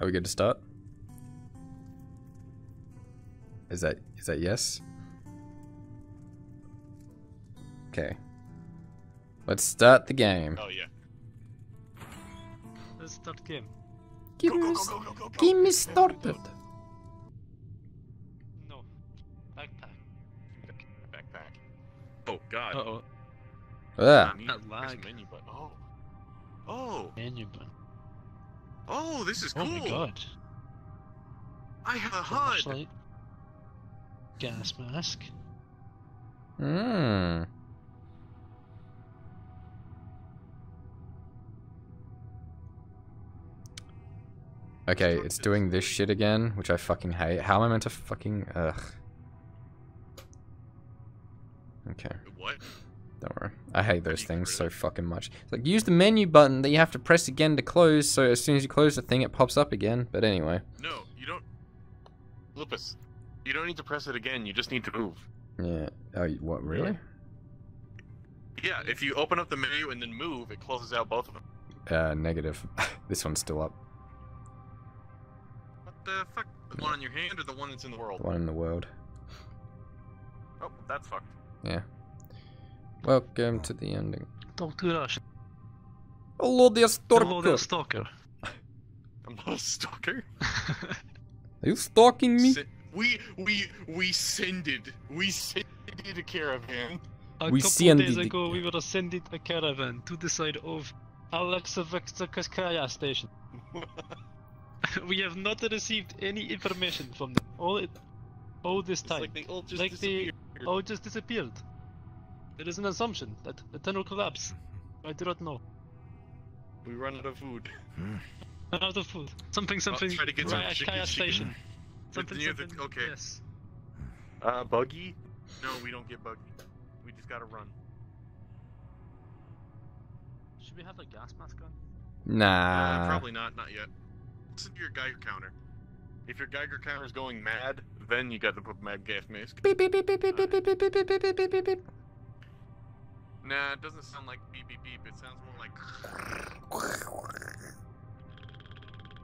Are we good to start? Is that is that yes? Okay. Let's start the game. Oh yeah. Let's start game. Give Go, go, me, go, go, go, go, go. give me started. No. Backpack. Backpack. Oh god. Uh oh. Ah, I need that to press lag. menu button. Oh. Oh. Menu button. Oh, this is cool. Oh my god. I have a HUD. Flashlight. Gas mask. Hmm. Okay, it's doing this shit again, which I fucking hate. How am I meant to fucking ugh? Okay, What? don't worry. I hate those things so fucking much. It's like use the menu button that you have to press again to close, so as soon as you close the thing, it pops up again. But anyway, No, you don't. Lupus, you don't need to press it again. You just need to move. yeah. Oh, what really? Yeah, if you open up the menu and then move, it closes out both of them. Uh, negative. this one's still up. What the fuck? The one on your hand or the one that's in the world? The One in the world. Oh, that's fucked. Yeah. Welcome to the ending. Talk to Russia. Hello there, Hello there, stalker. stalker. I'm not a stalker. Are you stalking me? Se- we we we sended we sended a caravan. A We couple send days ago, we were sending a caravan to the side of Alexevskaya station. we have not received any information from them. All it, all this It's time, like they all just Like they- all just disappeared. There is an assumption that the tunnel collapsed. I do not know. We run out of food. Run out of food. Something, something. try to get some Raya chicken, Kaya chicken. station. Something, near the- something. okay. Yes. Uh, buggy? No, we don't get buggy. We just gotta run. Should we have a gas mask on? Uh, Nah. probably not. Not yet. Listen to your Geiger counter. If your Geiger counter is going mad, then you got to put mad gas mask. Beep, beep, beep, beep, beep, beep, beep, beep, beep, beep, beep, beep, beep, beep. Nah, it doesn't sound like beep beep beep. It sounds more like.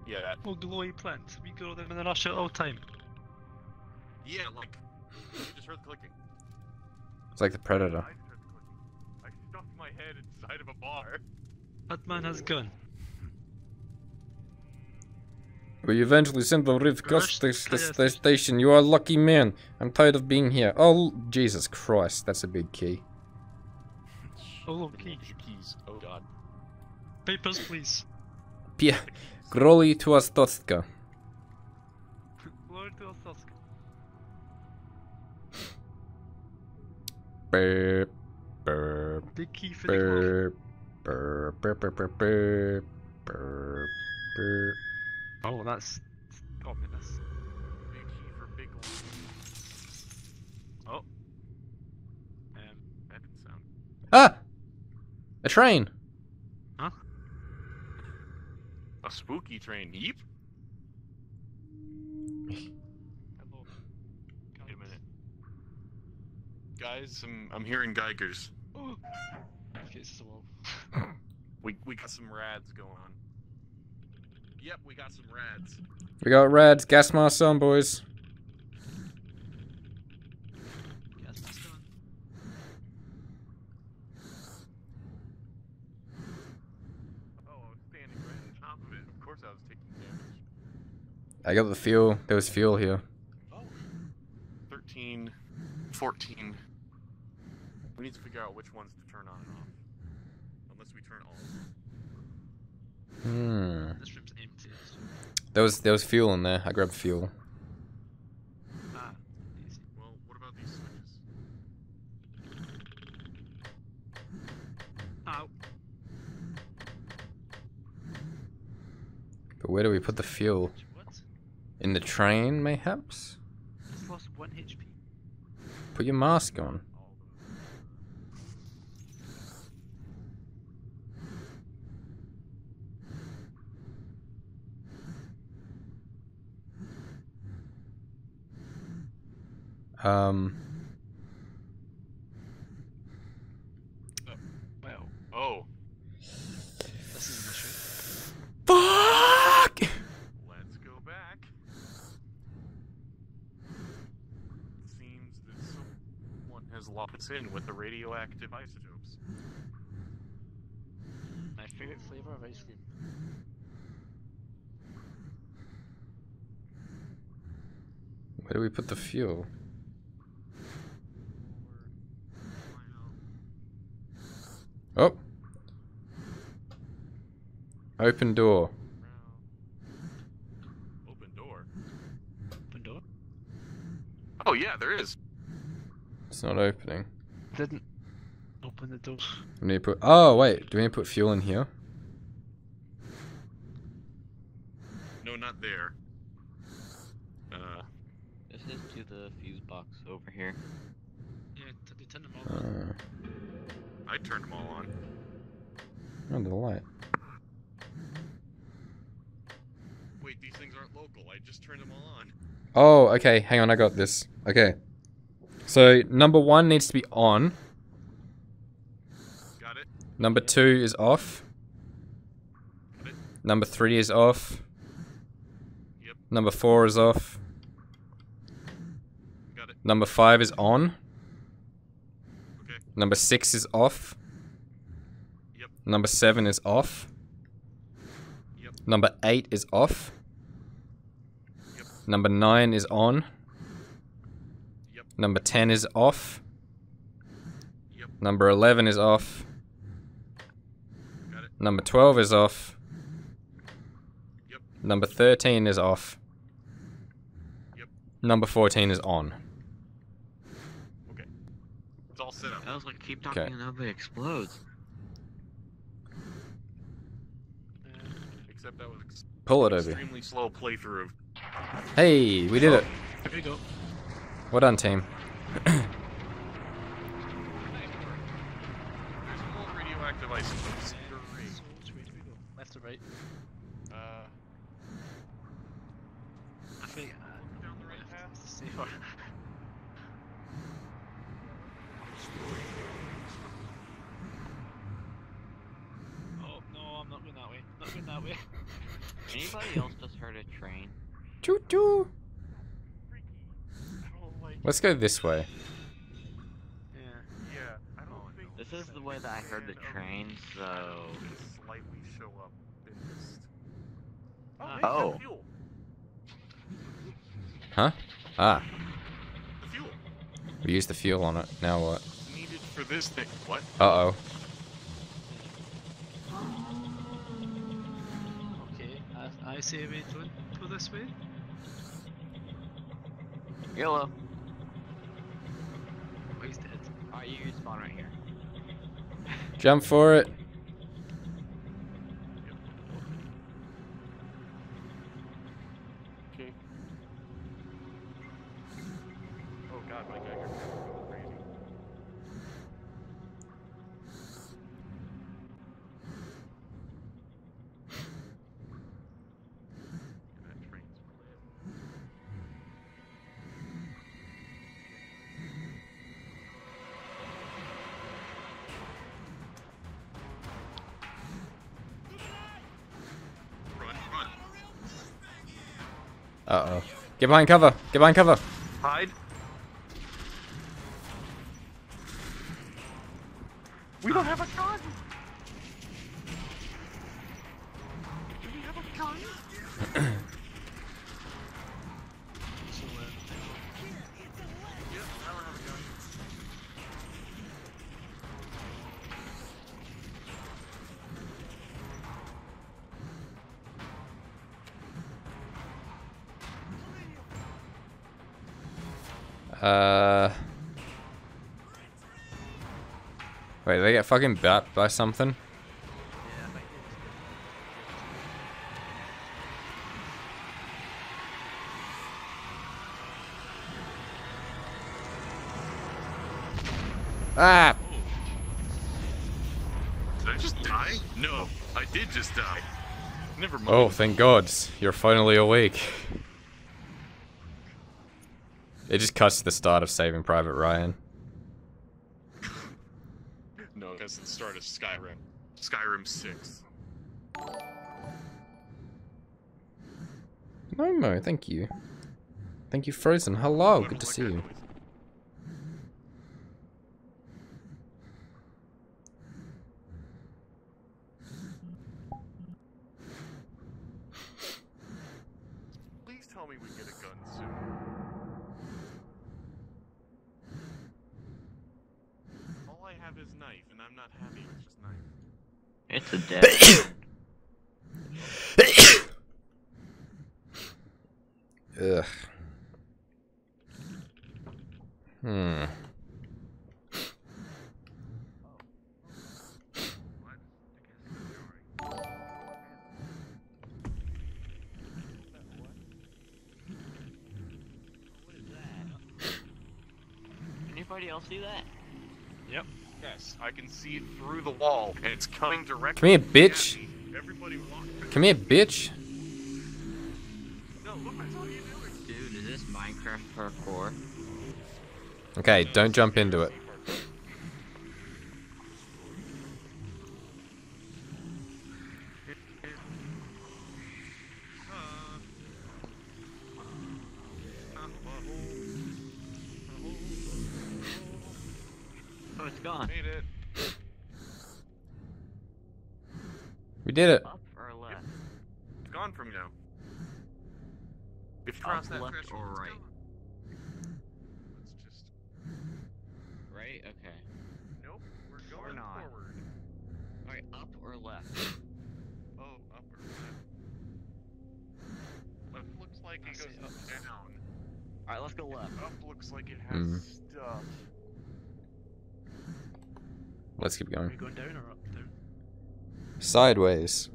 Yeah, that. Oh, glowy plants. We grow them in the Russia all the time. Yeah, like. You just heard the clicking. It's like the Predator. I the. I stuffed my head inside of a bar. That man has gun. We eventually sent the Rift Rush to to the Kaya station. You are a lucky man. I'm tired of being here. Oh, Jesus Christ. That's a big key. Oh, okay. Your keys. Oh god. Papers, please. Pia. Groli to Astotska. Glory to Osaska. Burp. Burp. Big key for the glory. Burp. Burp. Burp. Burp. Burp. Burp. Burp. Oh, that's ominous. Big key for big. Oh, Um, that didn't sound. Ah! A train! huh? A spooky train. Yeep. Hello. Wait a minute. Guys, I'm, I'm hearing Geigers. Okay, this is a wall. We, we got some rads going on. Yep, we got some rads. We got rads. Gas mask on, boys. Gas mask on. Oh, I was standing right on top of it. Of course I was taking damage. I got the fuel. There was fuel here. Oh. 13, 14. We need to figure out which ones to turn on and off. Unless we turn all of them. Hmm. This room's empty. There was there was fuel in there. I grabbed fuel. Ah, easy. Well, what about these switches? Ow. But where do we put the fuel? In the train, mayhaps? Plus one HP. Put your mask on. Um... has locked us in with the radioactive isotopes. My favorite flavor of ice cream. Where do we put the fuel? Oh. Open door. Open door. Open door. Oh yeah, there is. It's not opening. Didn't open the door. We need to put. Oh wait, do we need to put fuel in here? No, not there. Uh, This is to the fuse box over here. Yeah, they turn them all on. Uh, I turned them all on. under the light. Wait, these things aren't local. I just turned them all on. Oh, okay. Hang on, I got this. Okay. So number one needs to be on. Got it. Number two is off. Number three is off. Yep. Number four is off. Got it. Number five is on. Okay. Number six is off. Yep. Number seven is off. Yep. Number eight is off. Yep. Number nine is on. Yep. Number ten is off. Yep. Number eleven is off. Got it. Number twelve is off. Yep. Number thirteen is off. Yep. Number fourteen is on. Okay. It's all set up. I was like, keep talking Okay. and nobody explodes. Except that was ex- Pull it over. extremely slow playthrough of. Hey, we did it. Here we go. Well done, team. There's more radioactive isotopes. Great. So which way do we go? Left or right? Uh, I think uh, down the right path. it's safer. Oh no, I'm not going that way. Not going that way. Anybody else just heard a train? Choo choo. I don't like. Let's go this way. Yeah. Yeah, I don't think. This is the way that I heard the train, so... can slightly show up in this. Oh, hey, Oh. the fuel. Huh? Ah, we used the fuel on it. Now what? needed for this thing. What? Uh oh. Okay, I, I say we don't go this way. Yellow. Oh, he's dead. Alright, you respawn right here. Jump for it. Get behind cover. Get behind cover. Hide. We don't have a gun. Do we have a gun? Uh. Wait, did they get fucking bapped by something? Ah! Did I just die? No, I did just die. Never mind. Oh, thank God. You're finally awake. It just cuts to the start of Saving Private Ryan. No, that's the start of Skyrim. Skyrim 6. Momo, thank you. Thank you, Frozen. Hello, good to see you. noise. have his knife, and I'm not happy with just knife. It's a dead. Ugh. Hmm. what is that? Anybody else see that? Yep. Yes, I can see it through the wall, and it's coming directly. Come here, at bitch. Everybody. Come here, bitch. No, look, what are you doing? Dude, is this Minecraft parkour? Okay, don't jump into it. Oh, it's gone. Made it. We did it. Up or left? It's gone from you. If you Up, cross that left, threshold, or it's right? gone. Let's just. Right? Okay. Nope. We're Or going not. forward. Alright, up or left? Oh, up or left. Left looks like I it say goes up. down. Alright, let's go left. Up looks like it has Mhm. stuff. Let's keep Are going. we going down or up? Down. Sideways.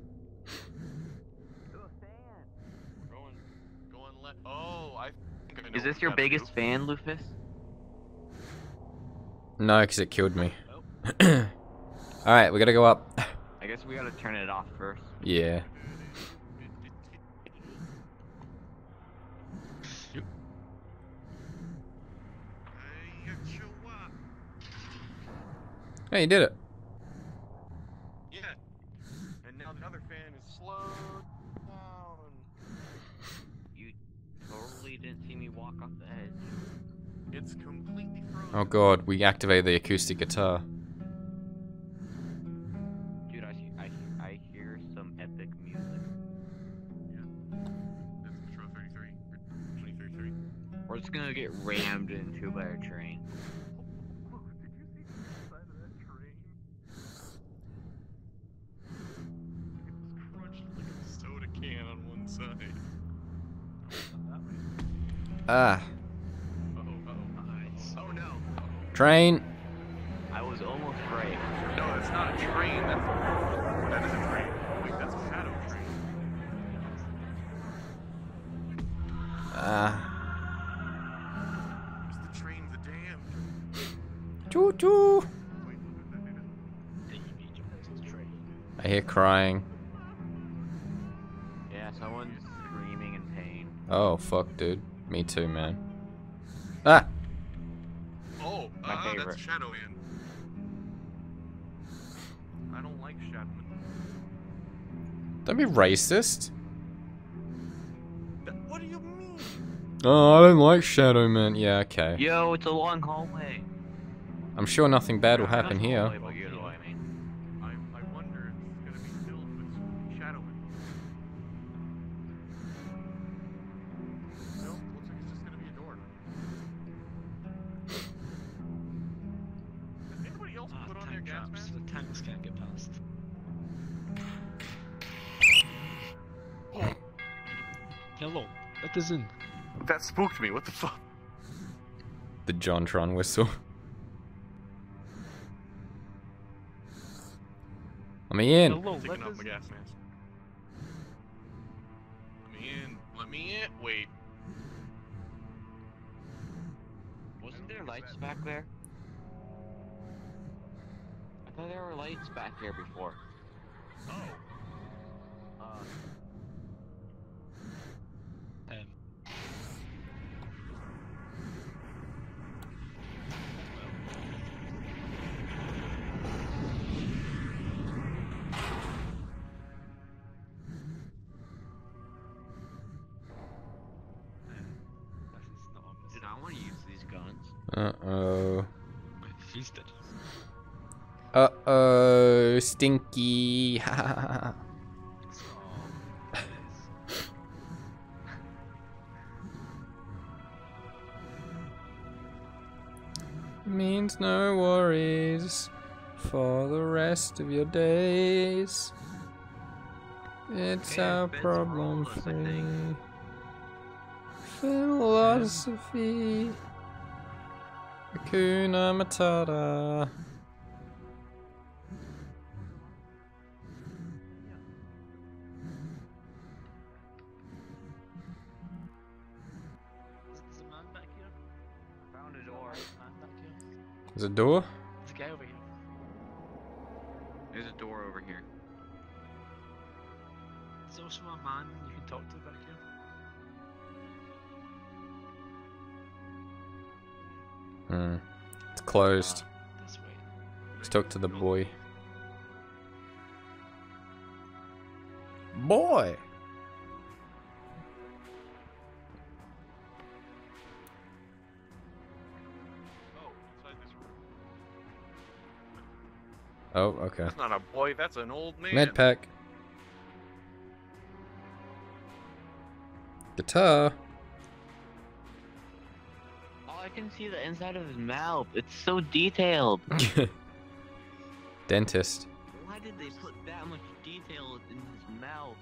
Going, going left. Oh, I think I Is this your biggest fan, Lupus? No, because it killed me. Alright, we gotta go up. I guess we gotta turn it off first. Yeah. I got you up. Hey, you did it. Yeah. And now the other fan is slowed down. You totally didn't see me walk off the edge. It's completely frozen. Oh god, we activated the acoustic guitar. Dude, I, I, I hear some epic music. That's Metro 33. or 2033. We're just gonna get rammed into by a train. Oh, Train. I was almost right. No, that's not a train. That's a, that is a train. Wait, that's a shadow train. Ah. It's the train the damned. Choo choo. I hear crying. Yeah, someone's screaming in pain. Oh, fuck, dude. Me too, man. Ah! My favorite. that's Shadow Inn. I don't like Shadowman. Don't be racist. What do you mean? Oh, I don't like Shadow Man. Yeah, okay. Yo, it's a long hallway. I'm sure nothing bad will happen Not here. Spooked me. What the fuck? The Jontron whistle. Let me in. Hello. Let off my gas mask. Let me in. Let me in. Wait. Wasn't there lights back there? I thought there were lights back here before. Oh. Uh, Stinky. Means no worries. for the rest of your days. It's Okay, our beds for all problem of us, I think. free philosophy. Hakuna Matata. A door? There's a guy over here. There's a door over here. There's also a man you can talk to back here. Hmm. It's closed. Uh, this way. Let's talk to the boy. Boy! Oh, okay. That's not a boy, that's an old man. Med pack. Guitar. Oh, I can see the inside of his mouth. It's so detailed. Dentist. Why did they put that much detail in his mouth?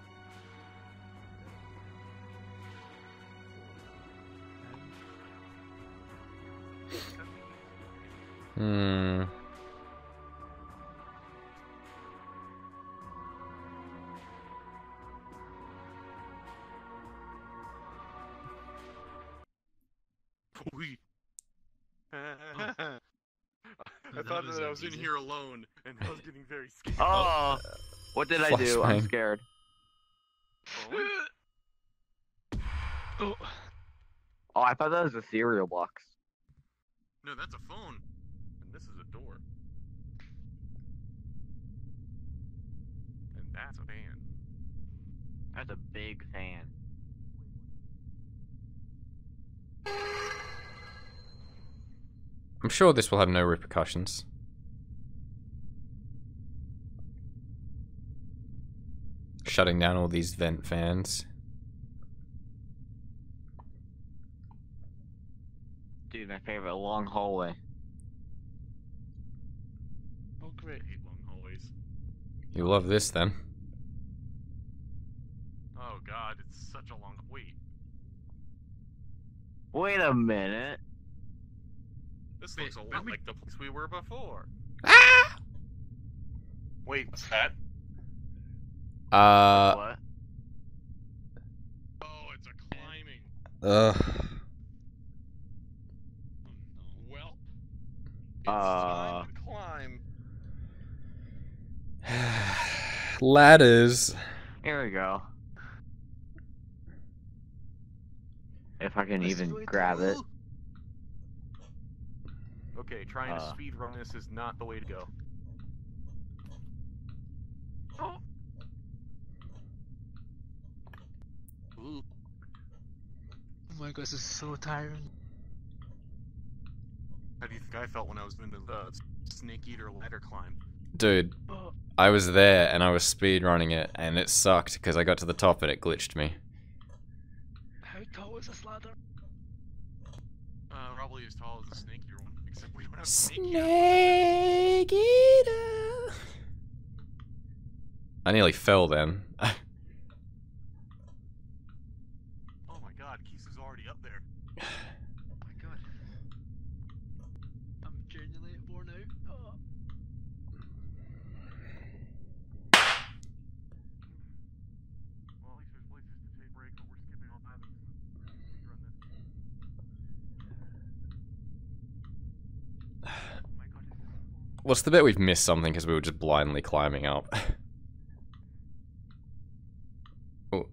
Hmm. Was that I was in here alone, and I was getting very scared. Oh, oh. what did I do? I'm scared. Oh, Oh, Oh, I thought that was a cereal box. no, that's a phone, and this is a door. And that's a van. That's a big fan. I'm sure this will have no repercussions. Shutting down all these vent fans. Dude, my favorite long hallway. oh great. I hate long hallways. You'll love this then. Oh god, it's such a long. Wait, Wait a minute. this Wait, looks a lot me- like the place we were before. Ah! Wait, what's that? Uh. what? Oh, it's a climbing. Ugh. Well, it's Uh. time to climb. Ladders. Here we go. If I can Let's even grab it. Okay, trying to Uh. speed run this is not the way to go. Oh. Ooh. Oh my god, this is so tiring. How do you think I felt when I was doing the uh, snake eater ladder climb? Dude, Oh, I was there and I was speed running it and it sucked because I got to the top and it glitched me. how tall is this ladder? Uh, probably as tall as the snake eater one, except we don't have snake eater. Snake eater. I nearly fell then. Oh my god, Keys is already up there. Oh my god. I'm genuinely worn out. Oh. Well, at least there's places to take breaks, but we're skipping all that. Run this. Oh my god, this is so long. What's the bet we've missed something because we were just blindly climbing up? oh.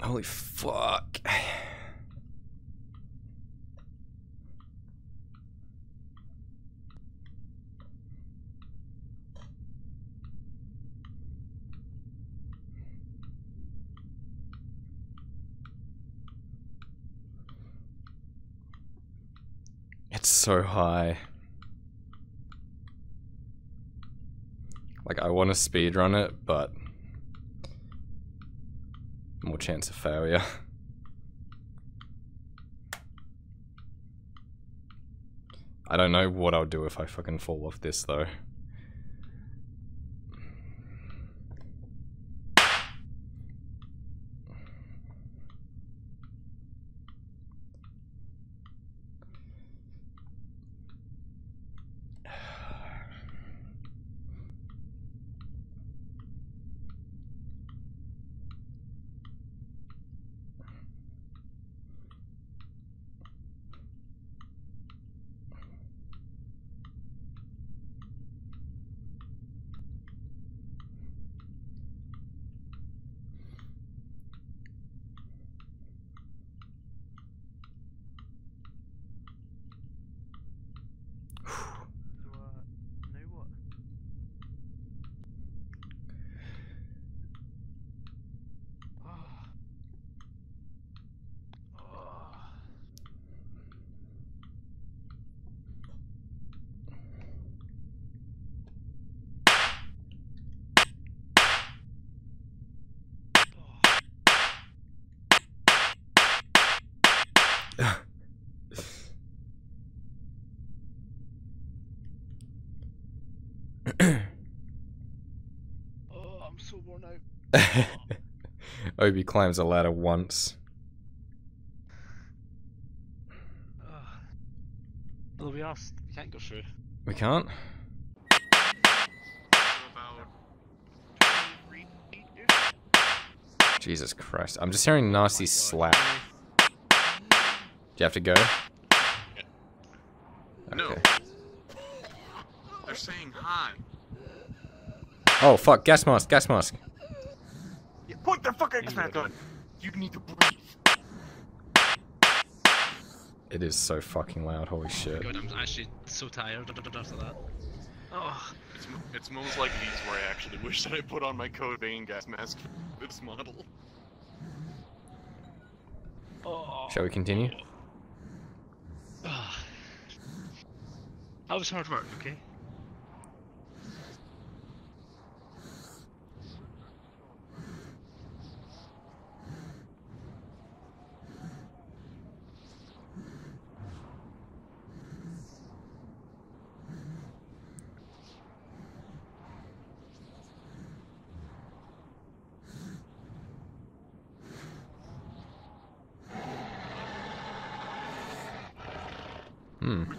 Holy fuck. It's so high. Like, I want to speedrun it, but... More chance of failure. I don't know what I'll do if I fucking fall off this, though. So, uh, now what? Ah. Ah. Oh, I'm so worn out. Obi climbs a ladder once. Well, we asked. We can't go through. We can't? About 23 feet-ish? Jesus Christ. I'm just hearing nasty oh slap. Do you have to go? No. Okay. They're saying hi. Oh, fuck. Gas mask, gas mask. Yeah, put the fucking You back would. on. You need to breathe. It is so fucking loud. Holy shit. God, I'm actually so tired after that. Oh, It's, mo- it's moments like these where I actually wish that I put on my Codeine gas mask for this model. oh. Shall we continue? Ah. That was hard work, okay? Hmm. Um,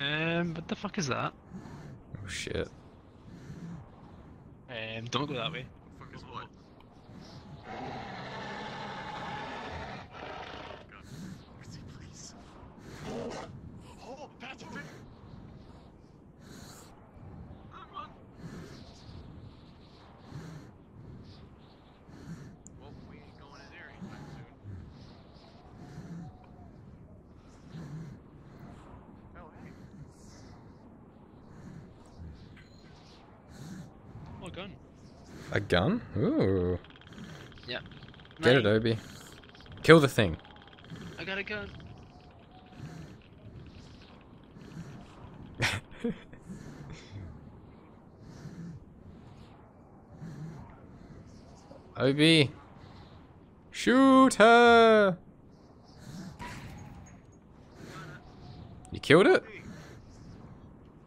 Um, what the fuck is that? Oh shit. Um, don't go that way. Fuck is what? God. Mercy, please. Oh, that's a thing. Come on. Well, we ain't going in there anytime soon. Oh, hey. Oh, gun. A gun? Ooh. Yeah. Get it, Obi. Kill the thing. I got a gun. Obi. Shoot her! You killed it?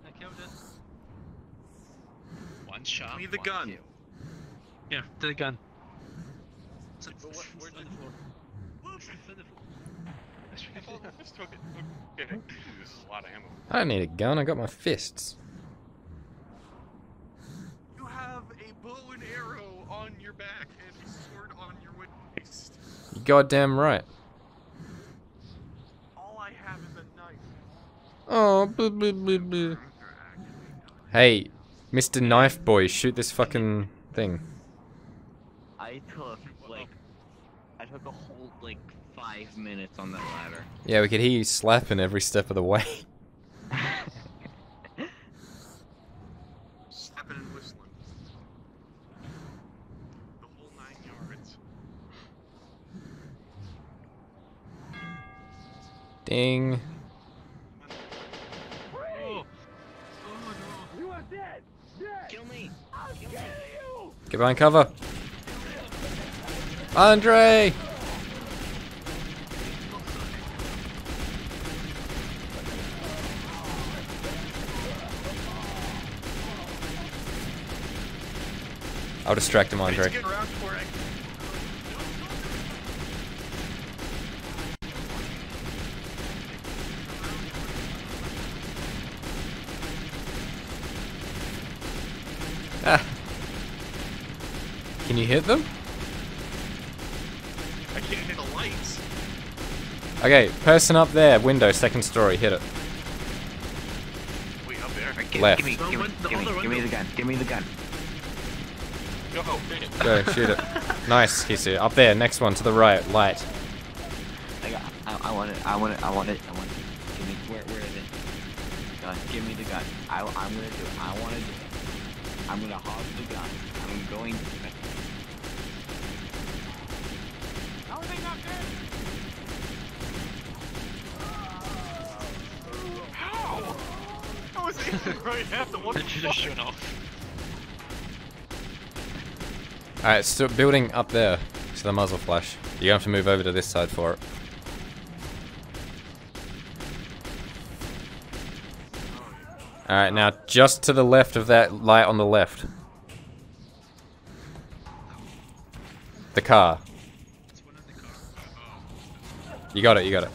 I killed it. One shot. Give me the one gun. kill. Yeah, to the gun. It's But what- where'd on the- the floor. It's on the floor. It's right there. just took it. Okay. Ooh, this is a lot. I don't need a gun, I got my fists. You have a bow and arrow on your back and a sword on your waist. You goddamn right. All I have is a knife. Oh, blah, blah, blah, blah. Hey, Mr. Knife Boy, shoot this fucking thing. I took like I took a whole like five minutes on that ladder. Yeah, we could hear you slapping every step of the way. Snapping and whistling. The whole nine yards. Ding. Oh. Oh no. Kill me! Get behind cover. Andre! I'll distract him, Andre. Ah. Can you hit them? Okay, person up there, window, second story, hit it. Wait, up there. Give, Left. give me, The give me, give me, give me the gun. Give me the gun. Go, hit it. Go, shoot it. Nice, Kisu. Up there, next one to the right, light. I got. I, I want it. I want it. I want it. I want it. Give me. Where? Where is it? Gun. Give me the gun. I, I'm gonna do it. I want to do it. I'm gonna hog the gun. I'm going. How? How was it right the one? It should have shown off. Alright, still building up there to the muzzle flash. You're gonna have to move over to this side for it. Alright, now just to the left of that light on the left. The car. It's one in the car. You got it, you got it.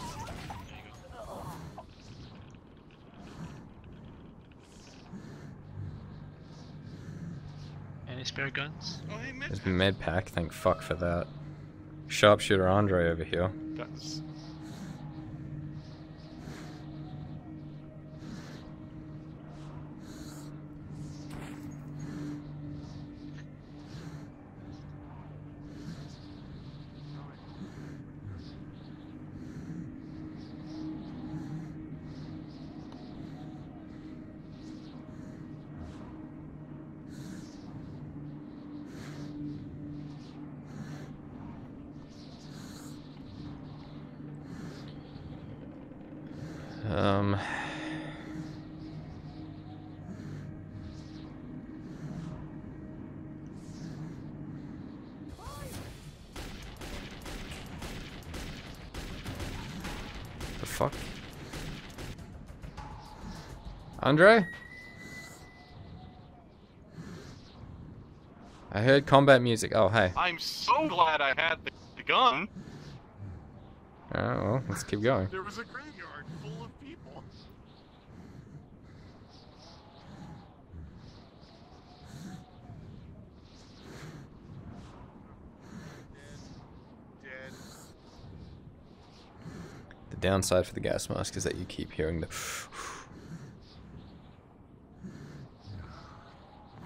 Spare guns? Oh, hey, man. There's med pack, thank fuck for that. Sharpshooter Andre over here. Guns. Andre? I heard combat music. Oh, hey. I'm so glad I had the, the gun. Oh, well, let's keep going. There was a graveyard full of people. Dead. Dead. The downside for the gas mask is that you keep hearing the.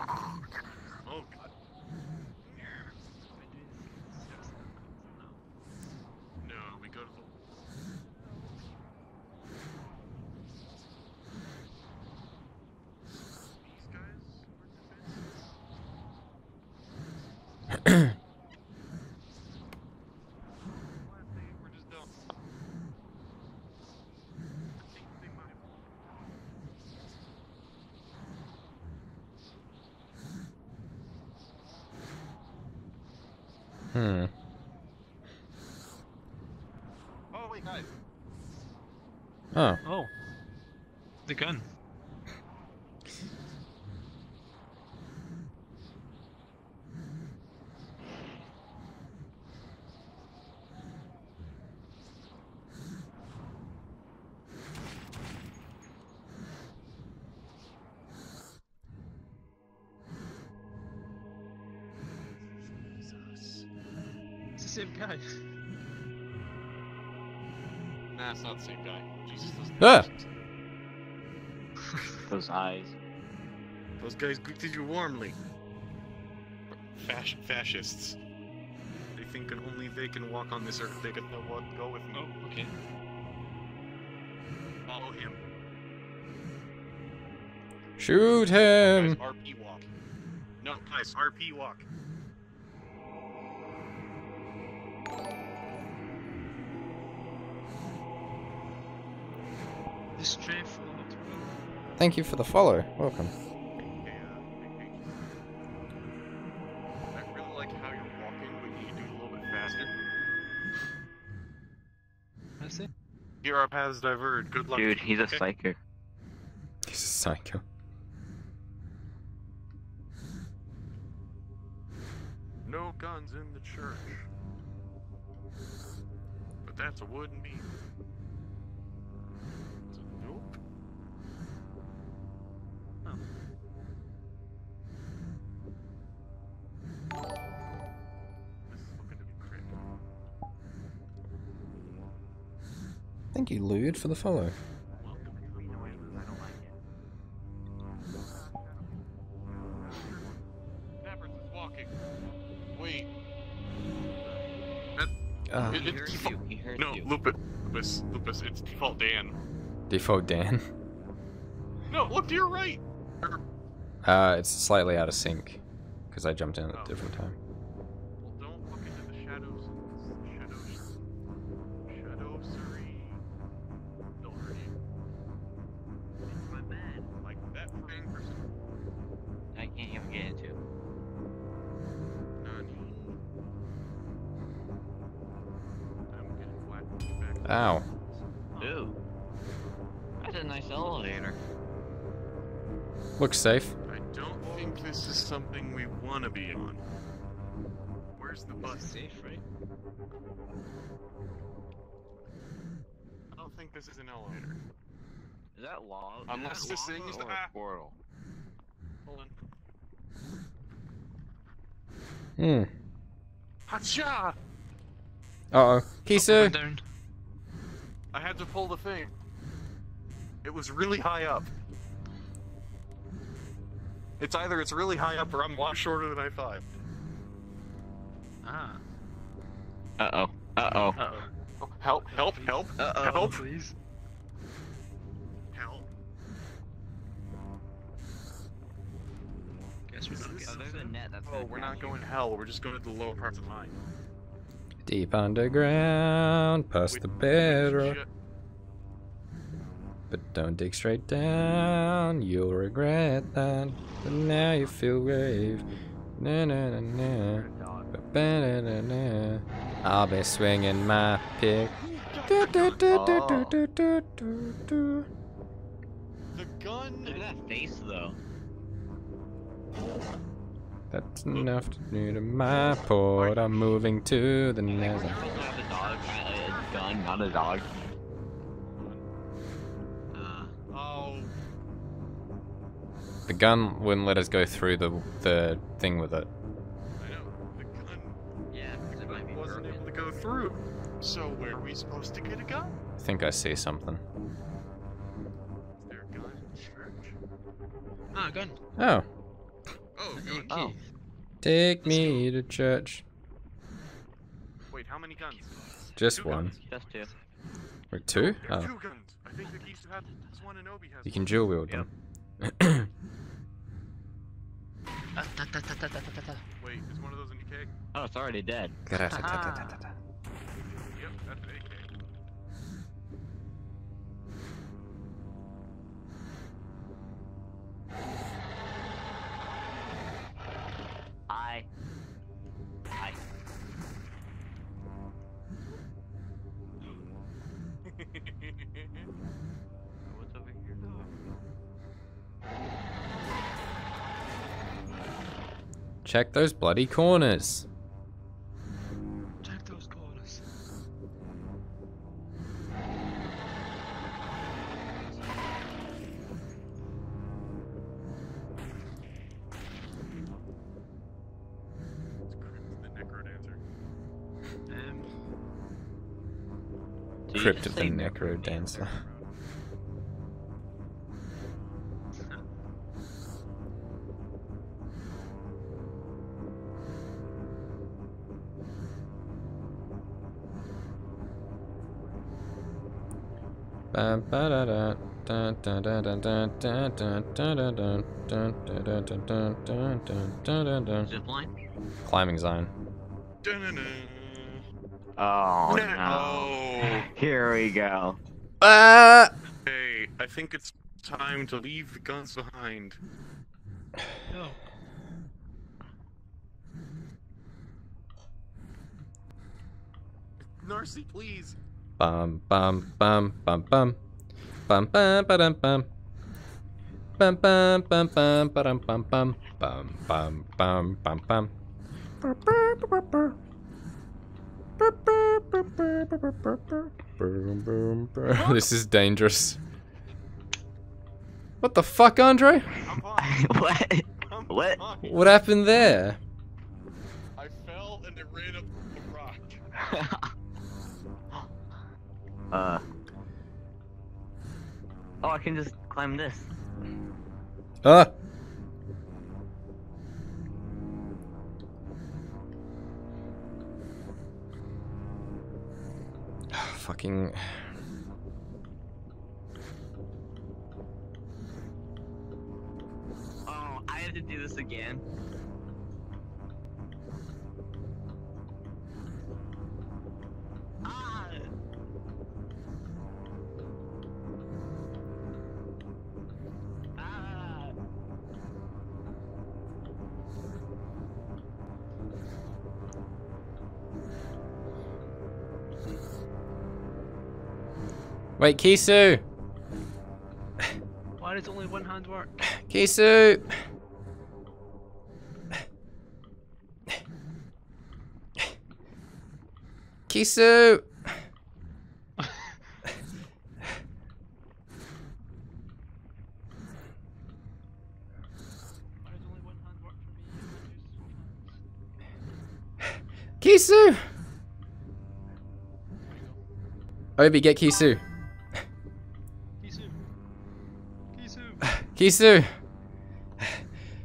Oh god. No, we go to the. These guys were defensive. What if they were just dumb? I think they might have. Hmm. Oh wait, guys. Oh. Oh. The gun. Ah! Those eyes. Those guys greeted you warmly. Fasc- fascists. They think that only they can walk on this earth. They can no one go with me. Oh, okay. Follow him. Shoot Guys, him! RP walk. No, guys, RP walk. Thank you for the follow. Welcome. I really like how you're walking, but you do it a little bit faster. I see. Here our paths diverge. Good luck. Dude, he's a Okay? psycho. He's a psycho. No guns in the church. But that's a wooden beam. Thank you, Lude, for the follow. Nappers is walking. Ah, It- it's default- you. He heard No, you. Lupus. Lupus. Lupus. It's default Dan. default Dan. No, look to your right. Uh, it's slightly out of sync because I jumped in at Oh. a different time. Safe. I don't think this is something we want to be on. Where's the bus? safe, right? I don't think this is an elevator. Is that lava? Unless is this that thing is the- a portal. Hold on. Hmm. Hacha! Uh oh. Kisu! I had to pull the thing. It was really high up. It's either it's really high up or I'm a lot shorter than I thought. Ah. Uh oh. Uh oh. Uh Oh, help! Help! Help! Uh oh. Help! Please. Help! Guess we're not getting Oh, there's up a there. net that's Oh, gonna we're not you. going hell. We're just going to the lower parts of the mine. Deep underground, past With- the with bedrock. Shit. But don't dig straight down, you'll regret that. But now you feel brave. Na na na na. Ba na na na. I'll be swinging my pick. Do, do, do, do, do, do, do, do, do. The gun. Look at that face though. That's enough to do to my port. I'm moving to the I think nether. supposed have a dog, uh, a gun, not a dog. The gun wouldn't let us go through the the thing with it. I know. The gun. yeah, because it might be wasn't broken. able to go through. So where are we supposed to get a gun? I think I see something. Is there a gun in church? Ah, gun. Oh, Oh, gun. Oh. take me to church. Wait, how many guns? Just Two one. guns. Just two. Or two? There are Oh, two guns. I think that used have one and Obi has. you can dual wield Yep. them. Ah, ta, ta, ta, ta, ta, ta, ta. Wait, is one of those an AK? Oh, it's already dead. Yep, that's an AK. I. I. Check those bloody corners. Check those corners. Crypt of the Necro line? Climbing zone. Oh No. no. Here we go. Ah! Hey, I think it's time to leave the guns behind. No. Narcy, please. Bum bum bum bum bum. Bum bum ba-dum bum. Bum bum bum bum ba-dum bum bum. Bum bum bum bum bum. This is dangerous. What the fuck, Andre? What? What? What happened there? I fell and it ran up the rock. Uh. Oh, I can just climb this. Ah! Fucking. Oh, I have to do this again. Wait, Kisu! Why does only one hand work? Kisu! Kisu! Why does only one hand work for me? I use two hands. Kisu! Obi, get. Kisu. Kisu!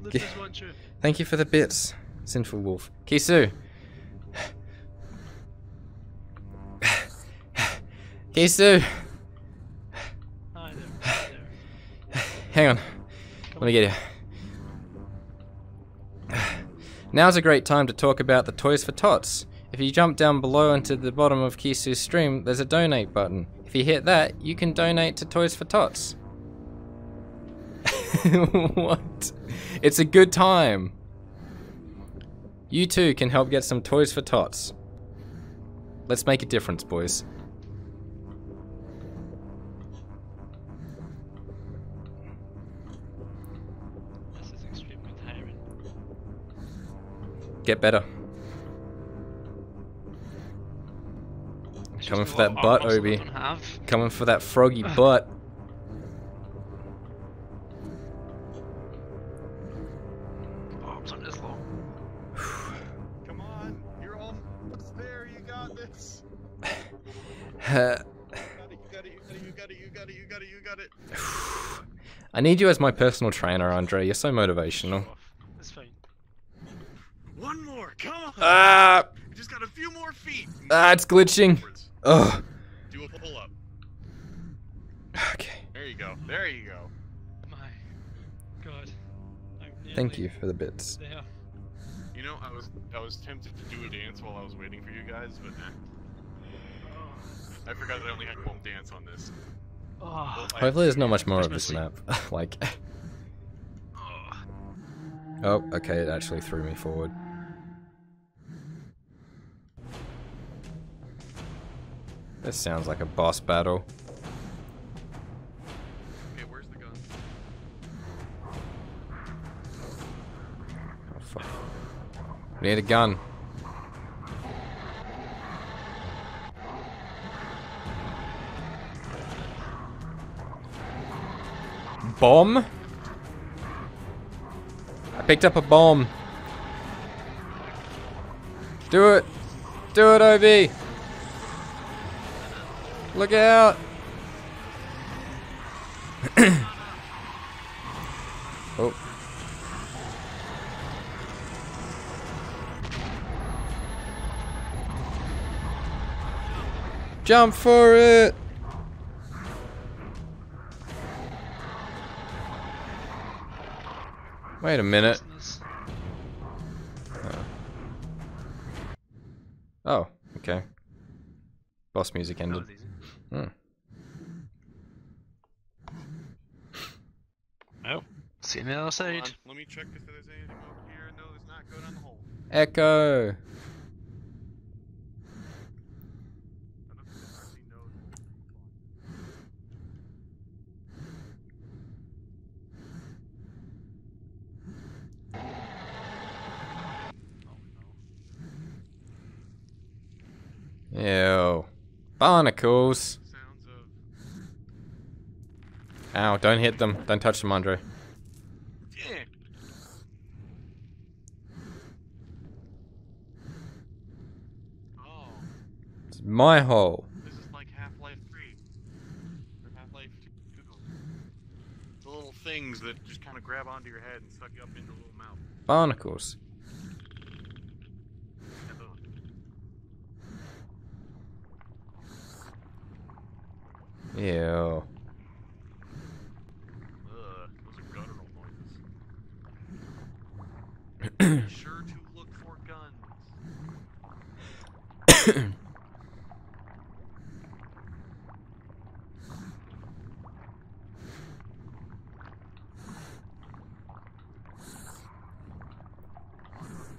Lift Ki- this one true. Thank you for the bits, Sinful Wolf. Kisu! Kisu! Hi there. Hi there. Hang on. Let me get you. Now's a great time to talk about the Toys for Tots. If you jump down below into the bottom of Kisu's stream, there's a donate button. If you hit that, you can donate to Toys for Tots. what? It's a good time. You too can help get some Toys for Tots. Let's make a difference, boys. This is extremely tiring. Get better. Coming for that butt, Obi. Coming for that froggy butt. Need you as my personal trainer, Andre. You're so motivational. Show off. It's fine. One more. Come on. Ah! You just got a few more feet. Ah, it's glitching. Backwards. Ugh. Do a pull up. Okay. There you go. There you go. My God. Thank you for the bits. There. You know, I was I was tempted to do a dance while I was waiting for you guys, but nah. I forgot that I only had one dance on this. Oh. Hopefully, there's not much more of this map. like, oh. okay, it actually threw me forward. This sounds like a boss battle. Okay, where's the gun? Oh, fuck. We need a gun. Bomb? I picked up a bomb. Do it. Do it, Obi. Look out. oh. Jump for it! Wait a minute. Oh. oh, okay. Boss music ended. Hmm. Oh, see you on the other side. Let me check if there's anything over here. No, there's not. Go down the hole. Echo! Barnacles. Ow, don't hit them. Don't touch them, Andre. Yeah. Oh, It's my hole. this is like Half-Life 3. Or Half-Life 2. The little things that just kind of grab onto your head and suck you up into a little mouth. Barnacles. And the- Ew. Ugh, those are guttural noises. Be sure to look for guns.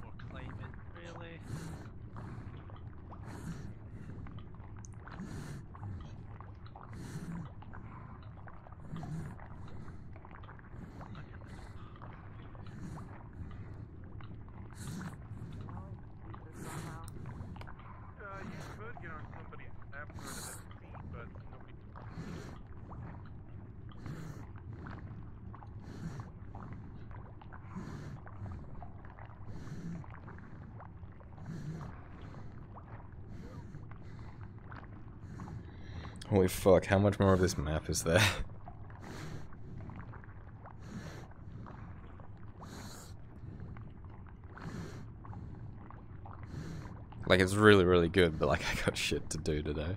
More climbing, really? Uh, you could get on somebody's avatar that has feet, but nobody. Holy fuck, how much more of this map is there? like, it's really, really good, but like, I got shit to do today.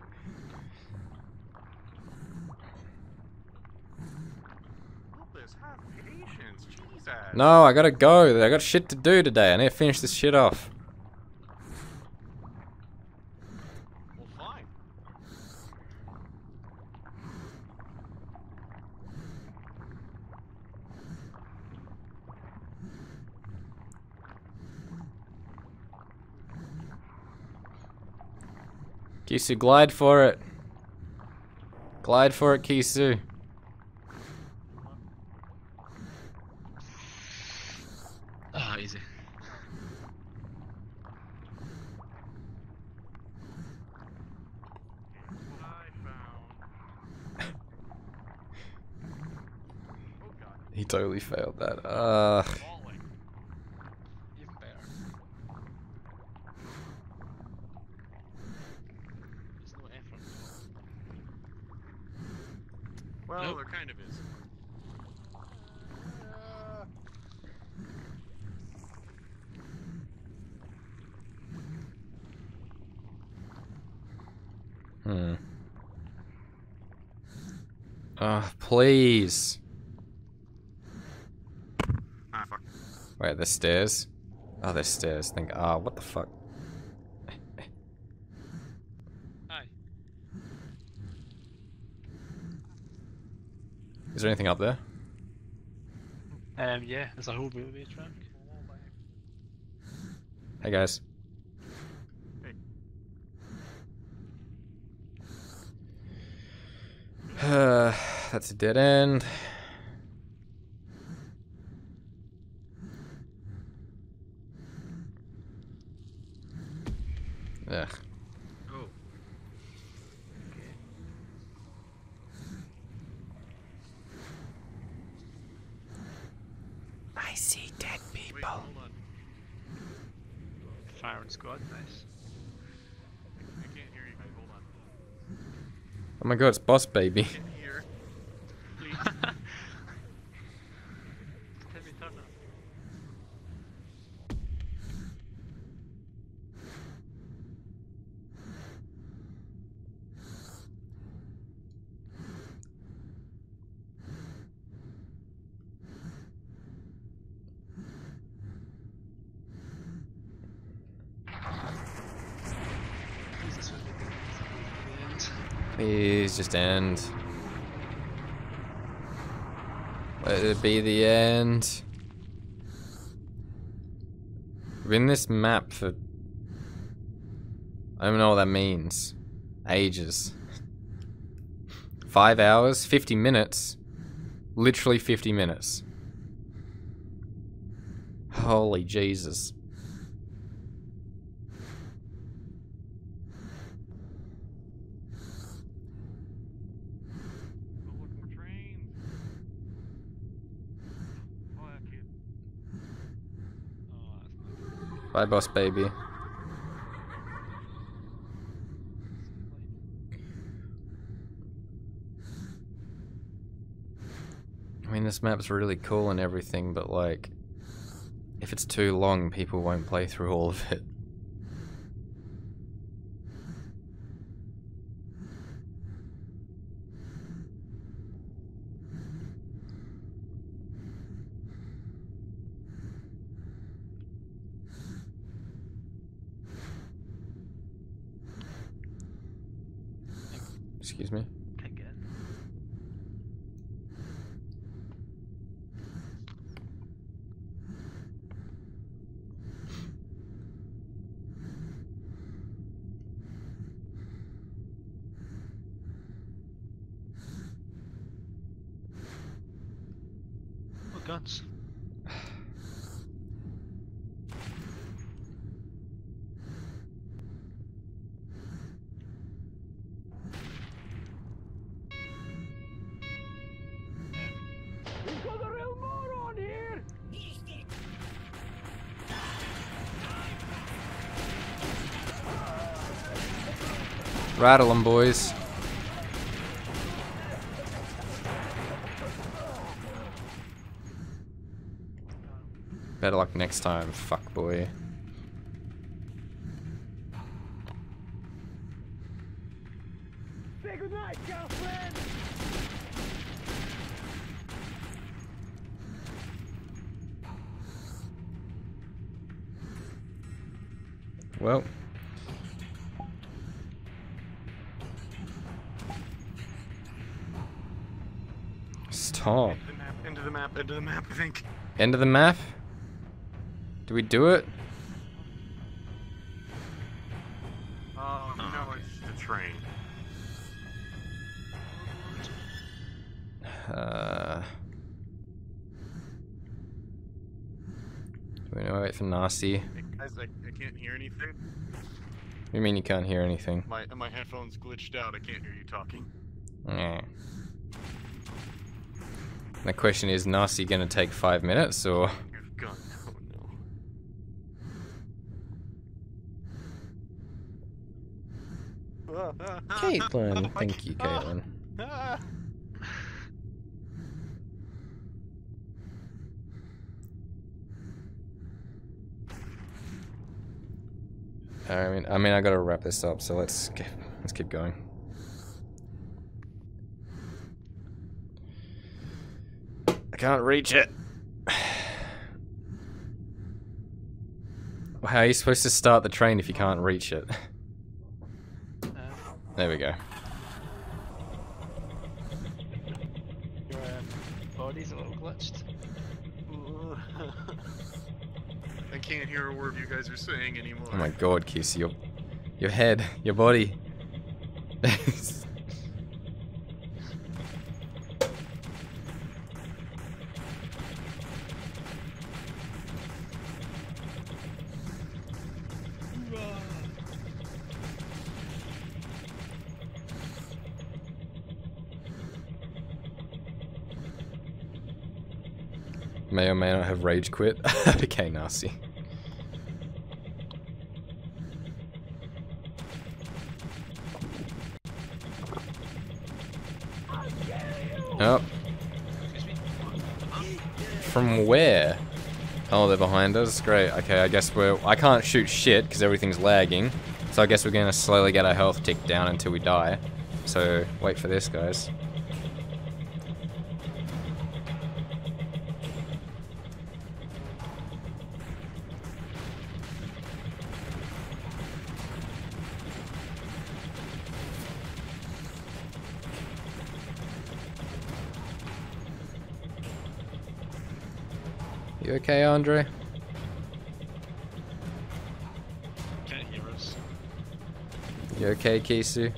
No, I gotta go. I got shit to do today. I need to finish this shit off. Well, fine. Kisu, glide for it. Glide for it, Kisu. Ah, easy. What I found. Oh god, He totally failed that. Ugh. falling. Even better. There's no effort. Well, Nope. there kind of is. Hmm. Ah, please. Ah, fuck. Wait, there's stairs? Oh, there's stairs. Think, ah, what the fuck? Is there anything up there? Um, yeah, there's a whole railway track. Hey guys. Hey. Uh, That's a dead end. Ugh. Oh. I see dead Wait, hold on. Firing squad, nice. I can't hear you guys. Hold on. Oh my god, it's boss baby. I can't hear. Please. Timmy Turner. Jesus, what did they- the end. Please just end. Let it be the end. We're in this map for... I don't know what that means. Ages. Five hours? 50 minutes? Literally 50 minutes. Holy Jesus. Go look more trains. Oh, that kid. Oh, that's not Bye, boss baby. I mean, this map's really cool and everything, but like, if it's too long, people won't play through all of it. Excuse me. again. Oh, guns. Rattle 'em, boys. Better luck next time, fuck boy. Think. End of the map? Do we do it? Oh, no, it's the train. Uh, do we know wait for Nasty? Hey, guys, I, I can't hear anything. You mean you can't hear anything? My my headphones glitched out. I can't hear you talking. Yeah. The question is, Nasty gonna take five minutes or? Caitlin, thank you, Caitlin. I mean, I mean, I gotta wrap this up, so let's let's keep going. Can't reach it. How are you supposed to start the train if you can't reach it? Uh, There we go. your um, body's a little glitched. I can't hear a word you guys are saying anymore. Oh my god, Kiss, your your head, your body. have rage quit. okay, nasty. Oh, from where? Oh, they're behind us. Great. Okay, I guess we're. I can't shoot shit because everything's lagging. So I guess we're gonna slowly get our health ticked down until we die. So wait for this, guys. Andre? Can't hear us. You okay, Kisu?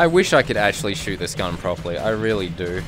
I wish I could actually shoot this gun properly. I really do.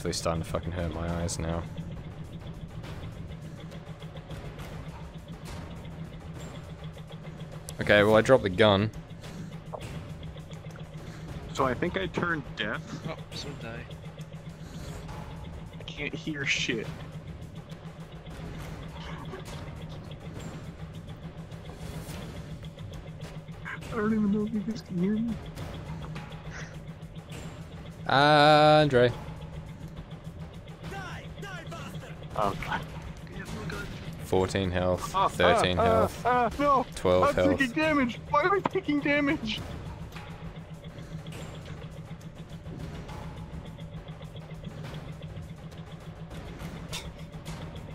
Actually starting to fucking hurt my eyes now. Okay, well I dropped the gun. So I think I turned deaf. Oh, so did I. I can't hear shit. I don't even know if you guys can hear me. Andre. 14 health, Ah, 13 ah, health, Ah, ah, no! 12 I'm health. taking damage! Why am I taking damage?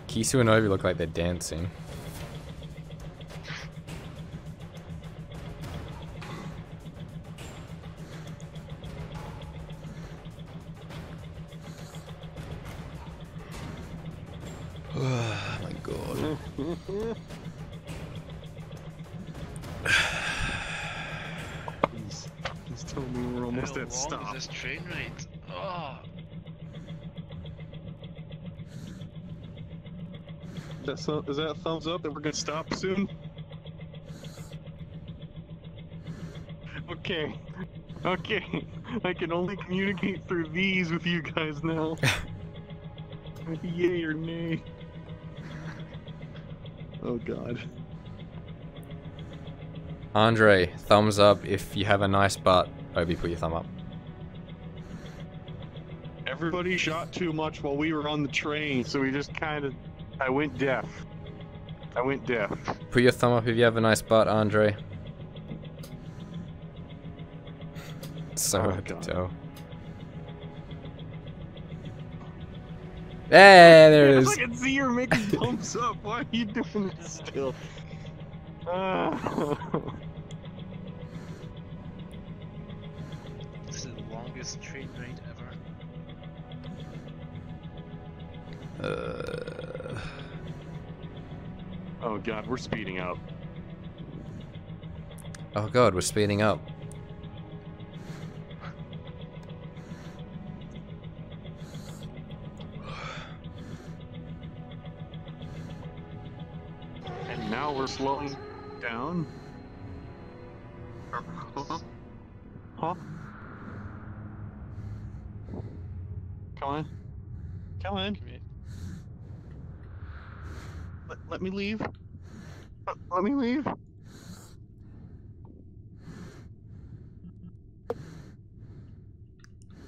Kisu and Obi look like they're dancing. God. Please, please tell me we're almost How at long stop. is this train ride? Oh, That thu- is that a thumbs up that we're gonna stop soon? Okay. Okay. I can only communicate through these with you guys now. Yay or nay? Oh god. Andre, thumbs up if you have a nice butt. Obi, put your thumb up. Everybody shot too much while we were on the train, so we just kind of. I went deaf. I went deaf. Put your thumb up if you have a nice butt, Andre. So Oh, hard to tell. Hey, there it I can see you're making thumbs up. Why are you doing it still? This is the longest train ride ever. Uh, oh god, we're speeding up. oh god, we're speeding up. And we're slowing down. Huh? Huh? Come on. Come on. Let, let me leave. Let, let me leave.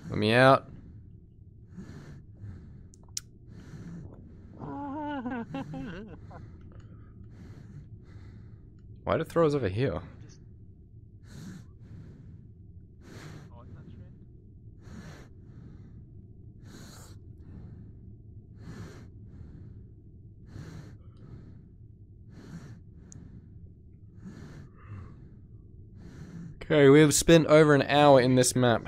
Let me out. It throw us over here? Okay, we've spent over an hour in this map.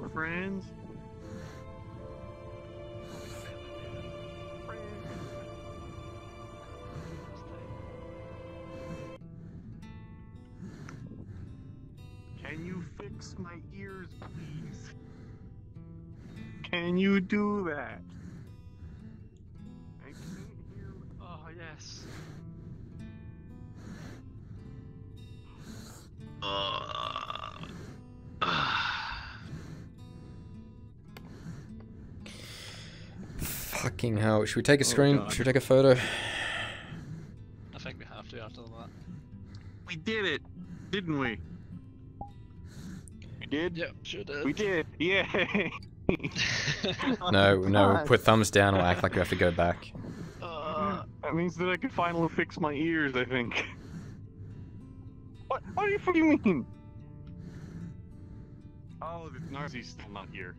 Friends. Can you fix my ears, please? Can you do that? Fucking hell. Should we take a Oh, screen? God. Should we take a photo? I think we have to after that. We did it, didn't we? We did. Yep, sure did. We did. Yay! No, no. God. Put thumbs down or act like we have to go back. Uh, That means that I can finally fix my ears. I think. What? What do you fucking mean? Oh, the Narzi's still not here.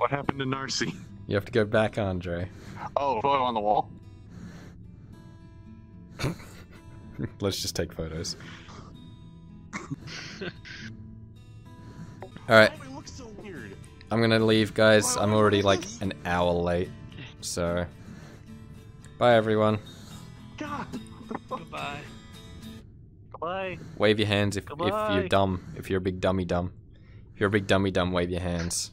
What happened to Narcy? You have to go back, Andre. Oh, photo on the wall. Let's just take photos. Alright, Oh, it looks so weird. I'm gonna leave, guys. I'm already like an hour late. So, bye everyone. God. What the goodbye. Goodbye. Wave your hands if, if you're dumb. If you're a big dummy dumb. If you're a big dummy dumb, wave your hands.